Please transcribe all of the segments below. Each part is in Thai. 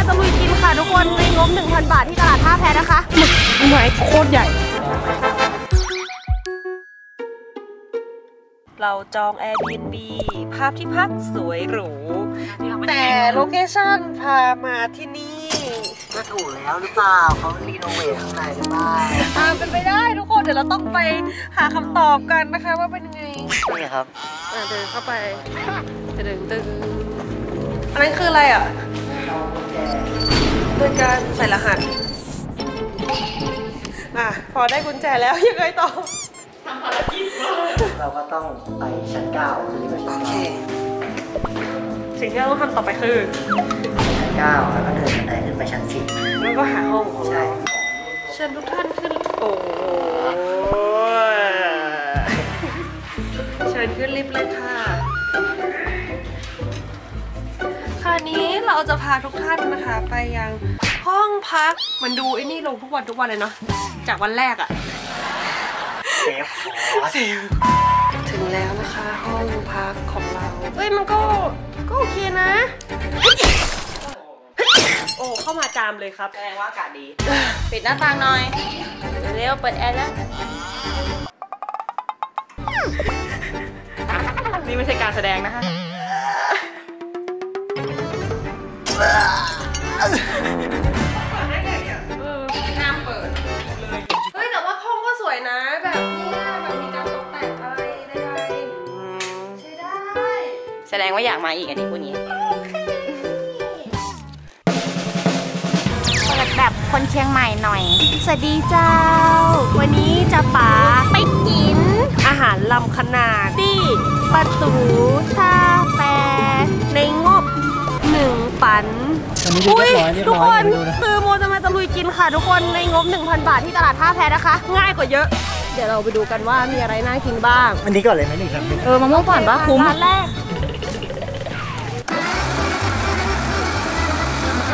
มาตะลุยกินค่ะทุกคนในงบ1,000 บาทที่ตลาดท่าแพนะคะหมึกหมายโคตรใหญ่ เราจอง Airbnb ภาพที่พักสวยหรู แต่โลเคชั่นพามาที่นี่ ก็ถูกแล้วหรือเปล่าเขารีโนเวทข้างในหรือเปล่าอ่าเป็นไปได้ทุกคนเดี๋ยวเราต้องไปหาคำตอบกันนะคะว่าเป็นยังไงนี่ครับอ่าเดินเข้าไป ตึงตึงอันนั้นคืออะไรอะ เป็นการใส่รหัส อะ พอได้กุญแจแล้วยังไงต่อเราก็ต้องไปชั้นเก้าคือไปชั้นเก้าสิ่งที่เราต้องทำต่อไปคือชั้นเก้าแล้วก็เดินบันไดขึ้นไปชั้นสิบแล้วก็หาห้องของใช่เราเชิญทุกท่านขึ้นโอ้ยเชิญขึ้นลิฟต์เลยค่ะ นี้เราจะพาทุกท่านนะคะไปยังห้องพักมันดูไอ้นี่ลงทุกวันทุกวันเลยเนาะจากวันแรกอะเซฟคอร์สถึงแล้วนะคะห้องพักของเราเฮ้ยมันก็ก็โอเคนะ โอ้เข้ามาจามเลยครับแสดงว่าอากาศดี ปิดหน้าต่างหน่อย เร็วๆเปิดแอร์แล้วนี่ไม่ใช่การแสดงนะคะ ห้ามเปิดเฮ้ยแต่ว่าห้องก็สวยนะแบบเนี้ยแบบมีการตกแต่งอะไรใดๆใช้ได้แสดงว่าอยากมาอีกอันนี้พวกนี้เปิดแบบคนเชียงใหม่หน่อย สวัสดีเจ้า วันนี้จะป๋าไปกิน อาหารลำขนาดที่ประตูท่าแพในงบห นึ่งปันอันนี้ดูอุ้ยเรียบร้อยเรียบทุกร้คอยนดูนะ คือโมจะมาตะลุยกินค่ะ ทุกคนในงบ 1,000 บาทที่ตลาดท่าแพนะคะ ง่ายกว่าเยอะ เดี๋ยวเราไปดูกันว่ามีอะไรน่ากินบ้าง อันนี้ก่อนเลยไหมหนึ่งครับเออมะม่วงปั่นปะคุ้มร้านแรก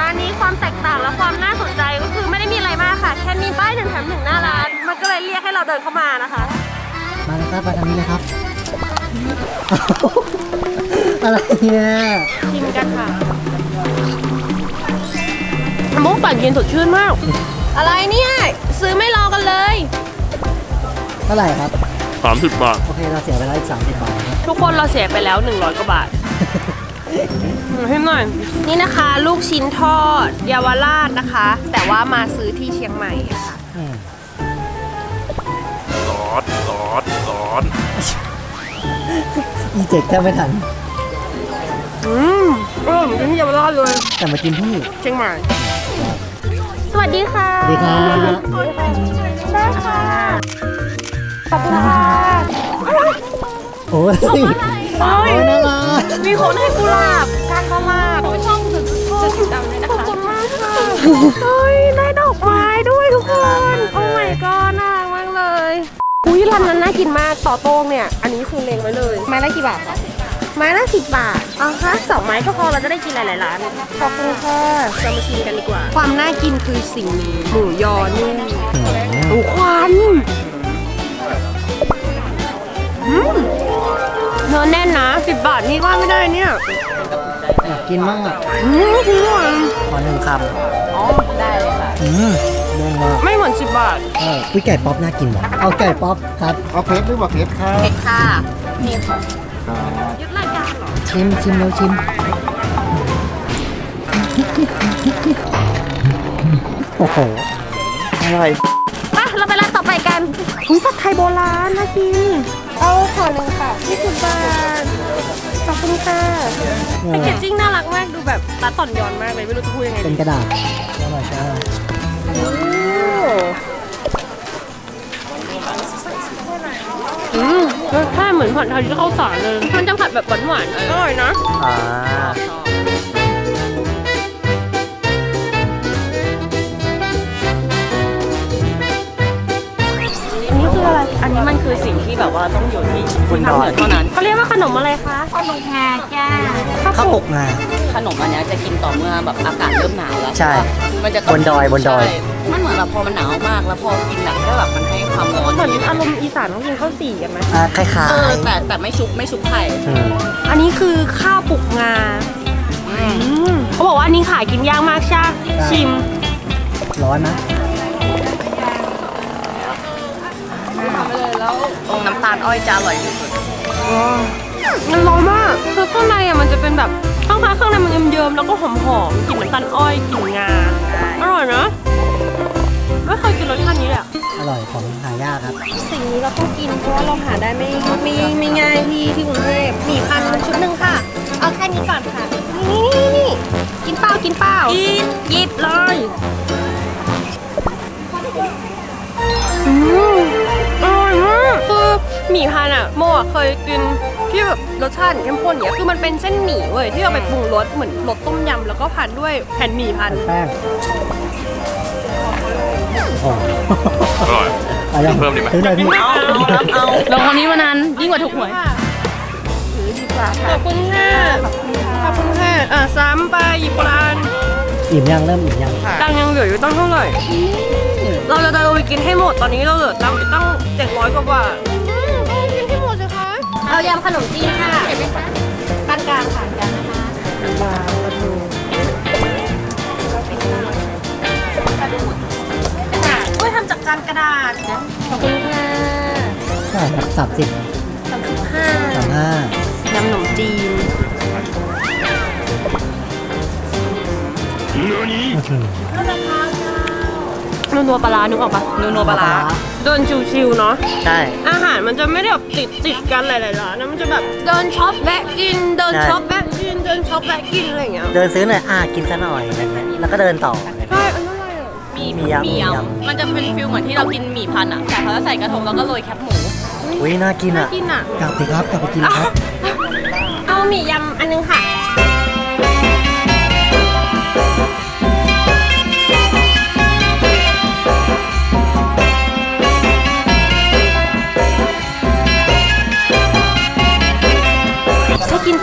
ร้านนี้ความแตกต่างและความน่าสนใจก็คือไม่ได้มีอะไรมากค่ะ แค่มีป้ายหนึ่งแถมหนึ่งหน้าร้าน มันก็เลยเรียกให้เราเดินเข้ามานะคะ มาเลยครับมาทางนี้เลยครับ อะไรเนี่ย ชิมกันค่ะ มะม่วงปั่นเย็นสดชื่นมาก อะไรเนี่ย ซื้อไม่รอกันเลย เท่าไหร่ครับสามสิบบาท โอเคเราเสียไปแล้วอีกสามสิบบาทครับทุกคนเราเสียไปแล้ว 100กว่าบาทให้หน่อย นี่นะคะ ลูกชิ้นทอดเยาวราชนะคะ แต่ว่ามาซื้อที่เชียงใหม่อะค่ะ อืมซอสซอสซอสอีเจ็กแทบไม่ทัน อืมเออเหมือนกันที่เยาวราชเลย แต่มากินที่ เชียงใหม่ สวัสดีค่ะ สวัสดีครับได้ค่ะขอบคุณค่ะโอ้ยเฮ้โอ้ยยน่ารักมีคนให้กุหลาบการตลาดช่องสุดจะติดตามเลยนะคะขอบคุณมากค่ะเฮ้ยได้ดอกไม้ด้วยทุกคน โอ้ my god น่ารักมากเลย อุ้ยร้านนั้นน่ากินมากต่อโต้งเนี่ย อันนี้คือเลงไว้เลย ไม้ละกี่บาทคะ ไม้ละสิบบาทเอาคะสองไม้ก็พอเราจะได้กินหลายๆร้านขอบคุณค่ะเรามาชิมกันดีกว่า ความน่ากินคือสิ่งนี้หมูยอนุ่มหมูควันอืมเนื้อแน่นนะสิบบาทนี่ว่าไม่ได้เนี่ยอยากกินมากอะอืมอร่อยขอหนึ่งคอ๋อได้เลยค่ะำอืมเด้งมากไม่เหมือนสิบบาทเออคุยไก่ป๊อปน่ากินว่ะเอาไก่ป๊อปครับเอาเพชรหรือว่าเพชรครับเผ็ดค่ะนี่ค่ะ ยึดรายการเหรอชิมชิมแล้วชิมโอ้โหอร่อยไปเราไปร้านต่อไปกันหุ้ยผัดไทยโบราณน่ากินเอาขอหนึ่งค่ะยี่สิบบาทขอบคุณค่ะแพคเกจจิ้งน่ารักมากดูแบบรัดต่อนยอนมากเลยไม่รู้จะพูดยังไงเป็นดีกระดาษอร่อยใช่ไหมอืมรสชาติ เหมือนผัดไทยที่เข้าวสารเลย มันจะผัดแบบหวานๆอร่อยนะอ่าอั ออะไรอันนี้มันคือสิ่งที่แบบว่าต้องอยู่ที่ที่ภาคเหนือเท่านั้น เขาเรียกว่าขนมอะไรคะ ขนมงาจ้าข้าวปกงาขนมอันเนี้ยจะกินต่อเมื่อแบบอากาศเริ่มหนาวแล้วใช่ มันจะบนดอยบนดอย ใช่มันเหมือนแบบพอมันหนาวมากแล้วพอกินแบบก็แบบมันให้ความร้อนเหมือนอารมณ์อีสานเขากินข้าวสีกันไหมอ่าคล้ายเออแต่แต่ไม่ชุบไม่ชุบไข่ๆอืมอันนี้คือข้าวปลุกงามเขาบอกว่าอันนี้ขายกินยากมากใช่ปะชิมร้อนนะ ตรงน้ำตาลอ้อยจะอร่อยที่สุดมันร้อนมากคือข้างในอะมันจะเป็นแบบข้างในข้างในมันเยิ้มๆแล้วก็หอมๆกลิ่นน้ำตาลอ้อยกลิ่นงาอร่อยนะไม่เคยกินรสชาตินี้เลยอะอร่อยของหายากครับ สิ่งนี้เราต้องกินเพราะว่าเราหาได้ไม่ไม่ไม่ง่ายที่ที่กรุงเทพหมี่พันชุดหนึ่งค่ะ เอาแค่นี้ก่อนค่ะ นี่นี่นี่กินเปล่ากินเปล่ากินหยิบเลย หมี่พันอะโมอะเคยกินที่แบบรสชาติเข้มข้นอย่างเงี้ยคือมันเป็นเส้นหมี่เว้ยที่เอาไปปรุงรสเหมือนรสต้มยำแล้วก็พันด้วยแผ่นหมี่พันแป้งโอ้โหอร่อยเอายังเพิ่มดีไหมซื้อเลยพี่เอาเอารับเอาเราคนนี้มานานยิ่งกว่าถูกหวยขอบคุณค่ะขอบคุณค่ะอะซ้ำไปหยิบปลานอิ่มยังเริ่มอิ่มยังตังค์ยังเหลืออยู่ตั้งเท่าไหร่ เราจะตะลุยกินให้หมดตอนนี้เราเหลือตังค์อยู่ตั้งเจ็ดร้อยกว่าบาท เอายำขนมจีนค่ะปานกลางค่ะยำนะคะโอ้ยทำจากจานกระดาษขอบคุณค่ะใช่ครับสามสิบสามสิบห้าสามห้ายำขนมจีนนัวนัวปลาร้านึกออกปะนูนัวปลาร้า เดิน chill ๆเนาะ ใช่ อาหารมันจะไม่ได้แบบติดติดกันหลายๆร้านนะมันจะแบบเดินช็อปแวะกิน เดินใช่ ช็อปแวะกิน เดินช็อปแวะกินอะไรอย่างเงี้ยเดินซื้อหน่อยอ่ากินซะหน่อยอะไรเงี้ยแล้วก็เดินต่ออะไรใช่อันนั้นอะไรอะมีมียำมีมียยำ มันจะเป็นฟิลเหมือนที่เรากินหมี่พันอะ แต่เขาจะใส่กระทงแล้วก็โรยแคบหมู อุ้ยน่ากินอะกินอะ กลับสิครับกลับไปกินครับ เอาหมี่ยำอันนึงค่ะ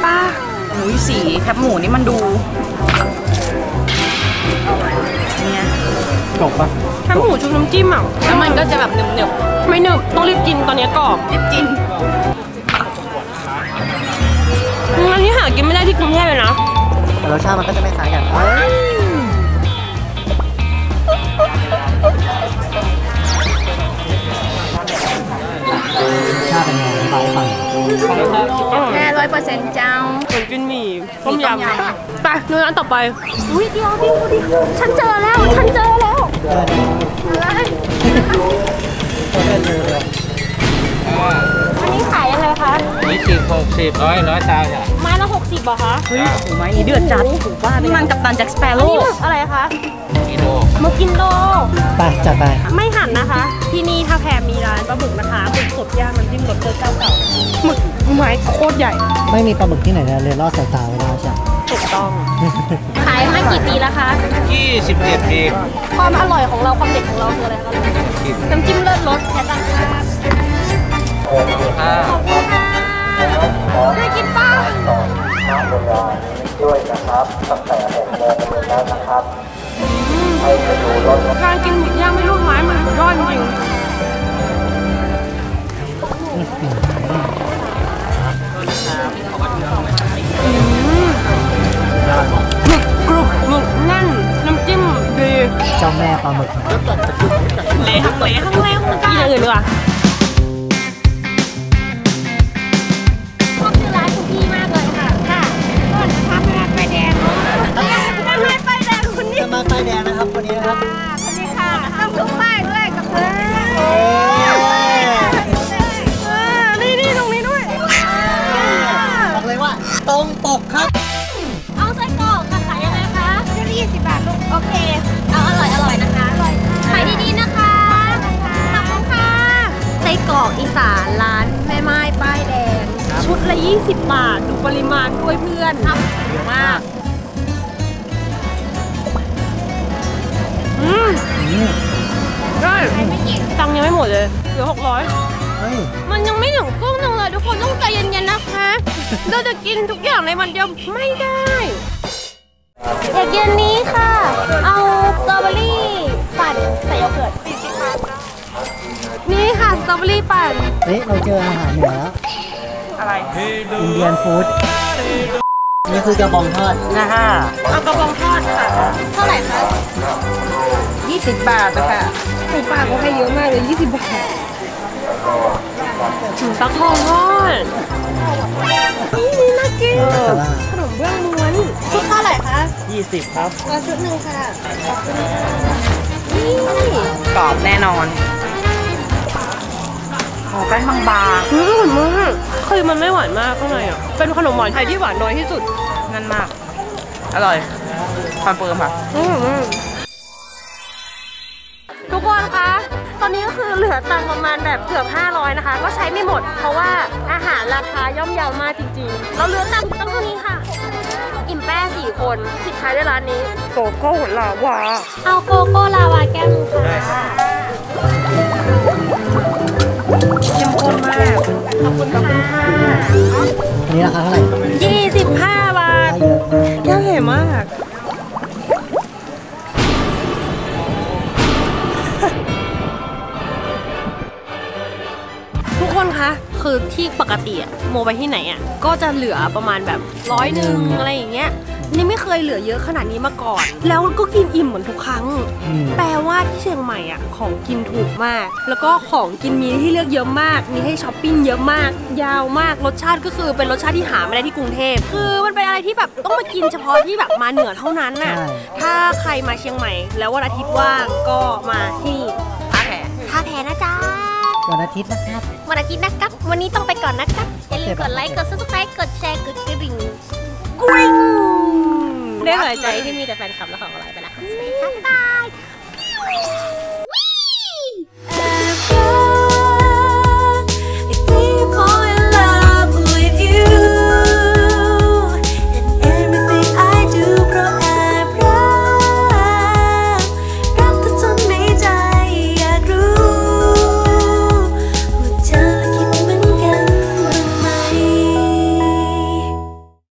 ป้าอุ้ยสีแคบหมูนี่มันดูเนี่ยจบปะแค่หมูชุบน้ำจิ้มอะแล้วมันก็จะแบบหนึบไม่หนึบต้องรีบกินตอนนี้กรอบๆรีบกินอันนี้หากินไม่ได้ที่กรุงเทพเลยนะแต่รสชาติมันก็จะไม่คล้ายกันเอ้ยรสชาติเป็นไงอธิบายให้ฟังแค่ร้ อยเปอร์เซ็นต์เจ้า เหมือนกินหมี่ต้มหมี่ต้มยำยำไปเนื้ออันต่อไป อุ้ยเดียวเดียวเดียวฉันเจอแล้ว ฉันเจอแล้วเดินเดินเร็วเลยอันนี้ขายยังไงคะยี่สิบหกสิบร้อยร้อยซาวจ้ะไม้ละหกสิบเหรอคะ เฮ้ยถูกไหมเดือดจัดถูกว่านี่มันกับตันแจ็คสเปอันโร่นี้หมึกอะไรคะกิโล หมึกกินโดไปจัดไป ไม่หั่นนะคะ ที่นี่ถ้าแพรมีร้านปลาหมึกนะคะหมึกสดย่างน้ำจิ้มรสเจ้าเก่าหมึกไม้โคตรใหญ่ ไม่มีปลาหมึกที่ไหนเลยเรียนรอดสายตาไว้ได้ใช่ไหมถูกต้อง ขายมากี่ปีแล้วคะยี่สิบเอ็ดปีความอร่อยของเราความเด็ดของเราคืออะไรคะน้ำจิ้มเลิศรสแค่ตังค์ค่ะห้าไจ้าแม่ปลาหมึกเละทั้งเละทั้งเละทั้งกินอย่างอื่นดีกว่าชอบชื่อร้านคุณพี่มากเลยค่ะค่ะก่อนนะคะพนักไฟแดงพนักไฟแดงคุณนี่จะมาไฟแดงนะครับวันนี้นะครับคนนี้ค่ะต้องทุกป้า 20 บาท ดูปริมาณด้วยเพื่อนครับเยอะมาก อืมอืมได้ตังค์ยังไม่หมดเลย เหลือ 600เฮ้ยมันยังไม่ถึงครึ่งหนึงเลยทุกคนต้องใจเย็นๆนะคะ เราจะกินทุกอย่างในวันเดียวไม่ได้อยากกินอันนี้ค่ะ เอาสตรอเบอรี่ปั่นใส่โยเกิร์ตนี่ค่ะสตรอเบอรี่ปั่น เฮ้ยเราเจออาหารเหนือแล้ว อะไรอินเดียนฟู้ดนี่คือกระบองทอดนะฮะเอากระบองทอดค่ะเท่าไหร่คะ20 บาทนะคะหมูป่าก็ให้เยอะมากเลย 20 บาทถึงฟักทองทอดนี่นี่น่ากินมาซาล่าขนมเบื้องม้วนชุดเท่าไหร่คะ 20 ครับเอาชุดหนึ่งค่ะนี่กรอบแน่นอนโอ้แป้งบางอืมอร่อยมาก คือมันไม่หวานมากข้างในอะ เป็นขนมหวานไทยที่หวานน้อยที่สุดๆนั่นมาก อร่อย confirm ค่ะอร่อยมากทุกคนคะ ตอนนี้ก็คือเหลือตังค์ประมาณแบบเกือบ 500 นะคะ ก็ใช้ไม่หมด เพราะว่าอาหารราคาย่อมเยาวมากจริงๆ เราเหลือตังค์ตั้งเท่านี้ค่ะ อิ่มแป้สี่คนปิดท้ายด้วยร้านนี้ โกโก้ลาวา เอาโกโก้ลาวาแก้วนึงค่ะเข้มข้นมาก ขอบคุณค่ะอันนี้ราคาเท่าไหร่25 บาทได้เยอะแก้วใหญ่มากทุก คะคือที่ปกติอะโมไปที่ไหนอะก็จะเหลือประมาณแบบร้อยหนึ่งอะไรอย่างเงี้ยนี่ไม่เคยเหลือเยอะขนาดนี้มาก่อน แล้วก็กินอิ่มเหมือนทุกครั้งอืมแปลว่าที่เชียงใหม่อะของกินถูกมาก แล้วก็ของกินมีให้เลือกเยอะมาก มีให้ช้อปปิ้งเยอะมาก ยาวมาก รสชาติก็คือเป็นรสชาติที่หาไม่ได้ที่กรุงเทพ คือมันเป็นอะไรที่แบบต้องมากินเฉพาะที่แบบมาเหนือเท่านั้นน่ะใช่ถ้าใครมาเชียงใหม่ แล้ววันอาทิตย์ว่างก็มาที่ วันอาทิตย์นะครับ วันอาทิตย์นะครับ วันนี้ต้องไปก่อนนะครับ อย่าลืมกดไลค์ กด subscribe กดแชร์ กดกระดิ่งกริ๊งด้หัวใจที่มีแต่แฟนคลับและของอร่อยไปแล้วค่ะสวัสดีครับ bye